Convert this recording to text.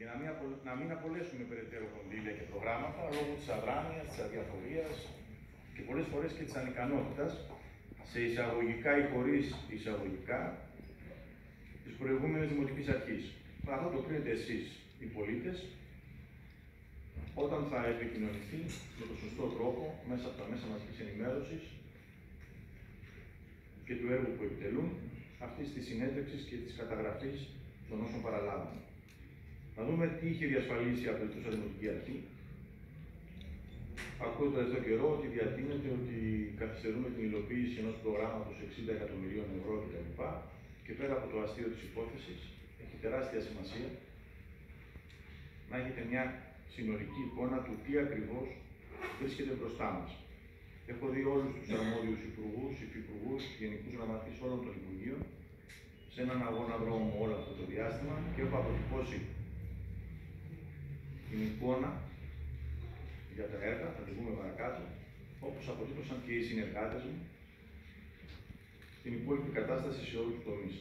Για να μην, απο, να μην απολέσουμε περαιτέρω κονδύλια και προγράμματα λόγω της αδράνειας, της αδιαφορίας και πολλές φορές και της ανικανότητας σε εισαγωγικά ή χωρίς εισαγωγικά της προηγούμενης Δημοτικής Αρχής. Αυτό το κρίνετε εσείς οι πολίτες όταν θα επικοινωνηθεί με τον σωστό τρόπο μέσα από τα μέσα μαζικής ενημέρωσης και του έργου που επιτελούν αυτής της συνέντευξης και της καταγραφής των όσων παραλάβουν. Να δούμε τι είχε διασφαλίσει η απελτούσα Δημοτική Αρχή. Ακούω το τελευταίο καιρό ότι διατείνεται ότι καθυστερούμε την υλοποίηση ενός προγράμματος 60 εκατομμυρίων ευρώ κτλ. Και πέρα από το αστείο της υπόθεσης, έχει τεράστια σημασία να έχετε μια συνολική εικόνα του τι ακριβώς βρίσκεται μπροστά μας. Έχω δει όλους τους αρμόδιους υπουργούς, υφυπουργούς, γενικούς γραμματείς όλων των Υπουργείων σε έναν αγώνα δρόμο όλο αυτό το διάστημα και έχω αποτυπώσει την εικόνα για τα έργα, θα την πούμε παρακάτω, όπως αποτύπωσαν και οι συνεργάτες μου την υπόλοιπη κατάσταση σε όλους τους τομείς.